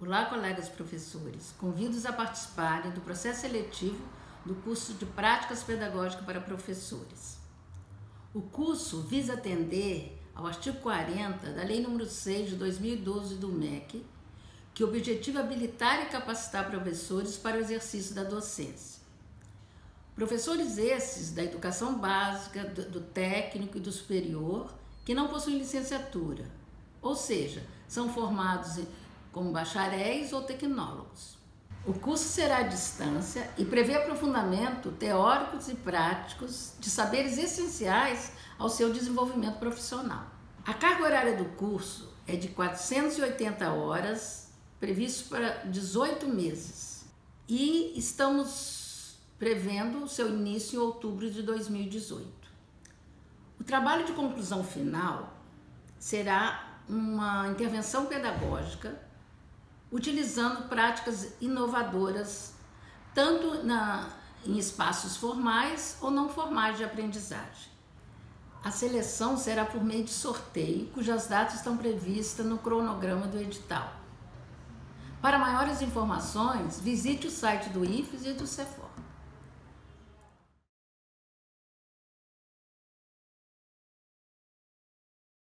Olá, colegas professores. Convido-os a participarem do processo seletivo do curso de Práticas Pedagógicas para Professores. O curso visa atender ao artigo 40 da Lei nº 6 de 2012 do MEC, que objetiva habilitar e capacitar professores para o exercício da docência. Professores esses da educação básica, do, técnico e do superior que não possuem licenciatura, ou seja, são formados como bacharéis ou tecnólogos. O curso será à distância e prevê aprofundamento teóricos e práticos de saberes essenciais ao seu desenvolvimento profissional. A carga horária do curso é de 480 horas, previsto para 18 meses. E estamos prevendo o seu início em outubro de 2018. O trabalho de conclusão final será uma intervenção pedagógica utilizando práticas inovadoras, tanto na, em espaços formais ou não formais de aprendizagem. A seleção será por meio de sorteio, cujas datas estão previstas no cronograma do edital. Para maiores informações, visite o site do IFES e do CEFOR.